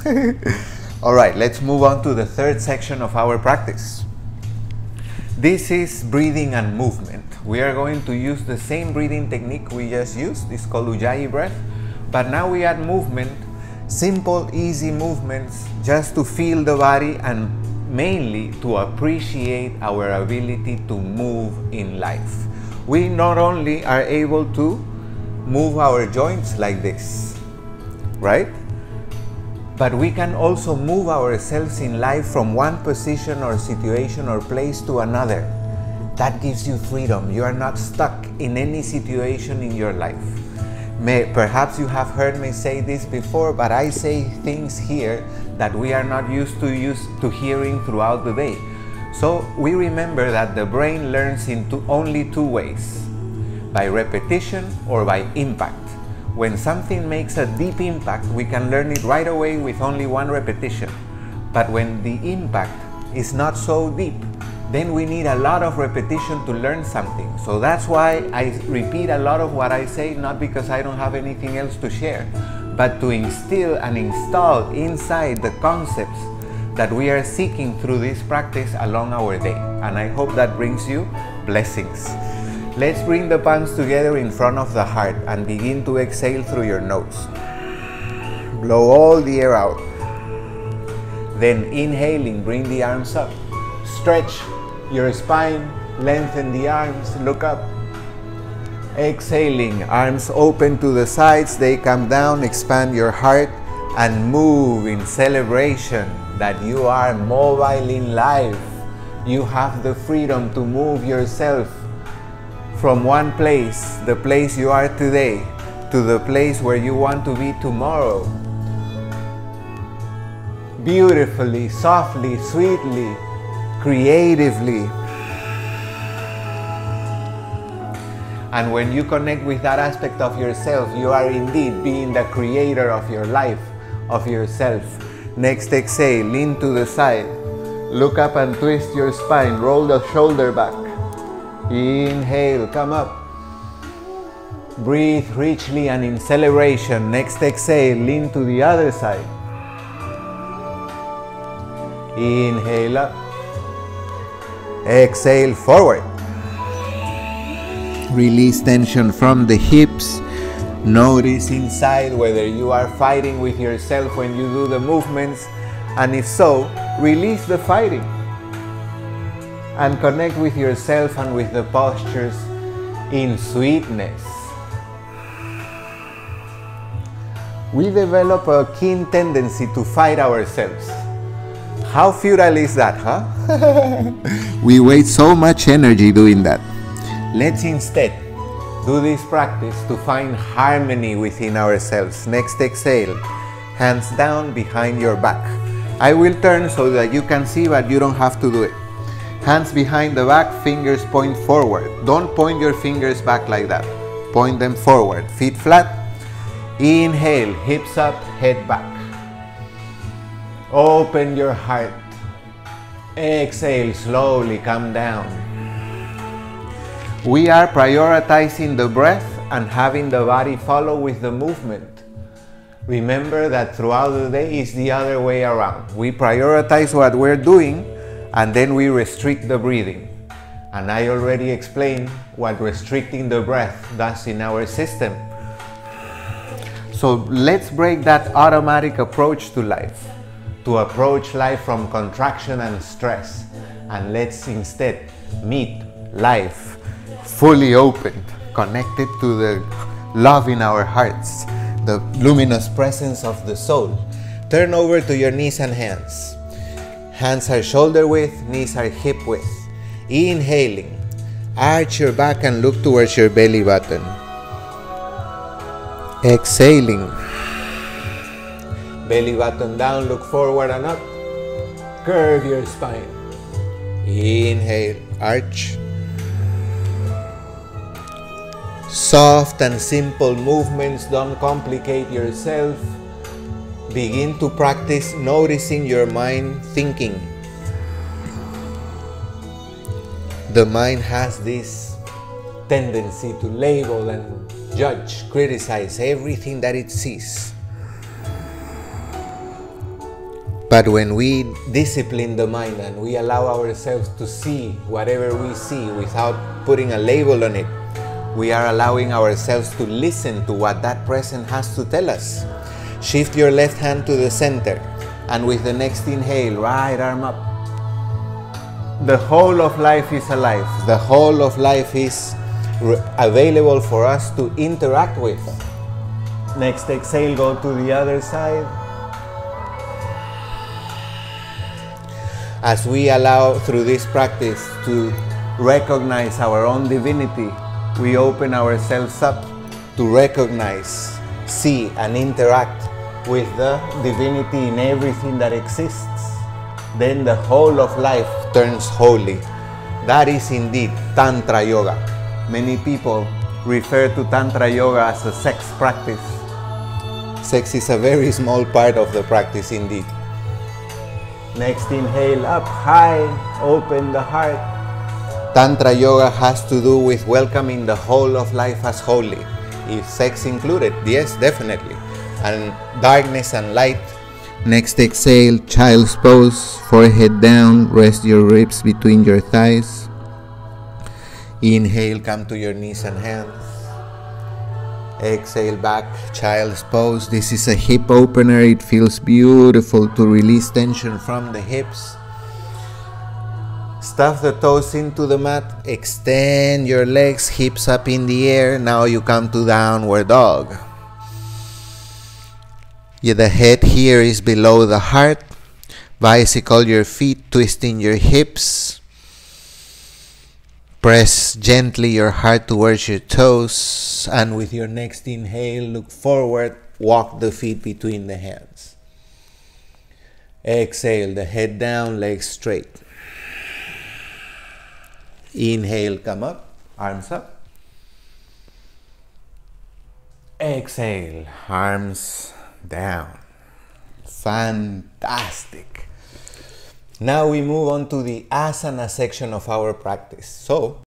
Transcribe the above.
All right, let's move on to the third section of our practice. This is breathing and movement. We are going to use the same breathing technique we just used. It's called Ujjayi breath. But now we add movement, simple, easy movements just to feel the body and mainly to appreciate our ability to move in life. We not only are able to move our joints like this, right? But we can also move ourselves in life from one position or situation or place to another. That gives you freedom. You are not stuck in any situation in your life. May, perhaps you have heard me say this before, but I say things here that we are not used to used to hearing throughout the day. So we remember that the brain learns in two, only two ways, by repetition or by impact. When something makes a deep impact, we can learn it right away with only one repetition. But when the impact is not so deep, then we need a lot of repetition to learn something. So that's why I repeat a lot of what I say, not because I don't have anything else to share, but to instill and install inside the concepts that we are seeking through this practice along our day. And I hope that brings you blessings. Let's bring the palms together in front of the heart and begin to exhale through your nose. Blow all the air out. Then inhaling, bring the arms up. Stretch your spine, lengthen the arms, look up. Exhaling, arms open to the sides, they come down, expand your heart and move in celebration that you are mobile in life. You have the freedom to move yourself from one place, the place you are today, to the place where you want to be tomorrow. Beautifully, softly, sweetly, creatively. And when you connect with that aspect of yourself, you are indeed being the creator of your life, of yourself. Next exhale, lean to the side. Look up and twist your spine. Roll the shoulder back. Inhale, come up. Breathe richly and in celebration. Next exhale, lean to the other side. Inhale up. Exhale forward. Release tension from the hips. Notice inside whether you are fighting with yourself when you do the movements. And if so, release the fighting and connect with yourself and with the postures in sweetness. We develop a keen tendency to fight ourselves. How futile is that, huh? we waste so much energy doing that. Let's instead do this practice to find harmony within ourselves. Next exhale, hands down behind your back. I will turn so that you can see, but you don't have to do it. Hands behind the back, fingers point forward. Don't point your fingers back like that. Point them forward. Feet flat. Inhale, hips up, head back. Open your heart. Exhale, slowly come down. We are prioritizing the breath and having the body follow with the movement. Remember that throughout the day is the other way around. We prioritize what we're doing and then we restrict the breathing. And I already explained what restricting the breath does in our system. So let's break that automatic approach to life, to approach life from contraction and stress. And let's instead meet life fully opened, connected to the love in our hearts, the luminous presence of the soul. Turn over to your knees and hands. Hands are shoulder width, knees are hip width. Inhaling, arch your back and look towards your belly button. Exhaling, belly button down, look forward and up. Curve your spine. Inhale, arch. Soft and simple movements, don't complicate yourself. Begin to practice noticing your mind thinking. The mind has this tendency to label and judge, criticize everything that it sees. But when we discipline the mind and we allow ourselves to see whatever we see without putting a label on it, we are allowing ourselves to listen to what that present has to tell us. Shift your left hand to the center and with the next inhale, right arm up. The whole of life is alive. The whole of life is available for us to interact with. Next exhale, go to the other side. As we allow through this practice to recognize our own divinity, we open ourselves up to recognize, see, and interact with the divinity in everything that exists. Then the whole of life turns holy. That is indeed Tantra Yoga. Many people refer to Tantra Yoga as a sex practice. Sex is a very small part of the practice indeed. Next inhale up high, open the heart. Tantra Yoga has to do with welcoming the whole of life as holy. Is sex included? Yes, definitely. And darkness and light. Next exhale, child's pose, forehead down, rest your ribs between your thighs. Inhale, come to your knees and hands. Exhale back, child's pose. This is a hip opener. It feels beautiful to release tension from the hips. Stuff the toes into the mat. Extend your legs, hips up in the air. Now you come to downward dog. Yeah, the head here is below the heart. Bicycle your feet, twisting your hips. Press gently your heart towards your toes, and with your next inhale, look forward, walk the feet between the hands. Exhale, the head down, legs straight. Inhale, come up, arms up. Exhale, arms down. Fantastic. Now we move on to the asana section of our practice. So,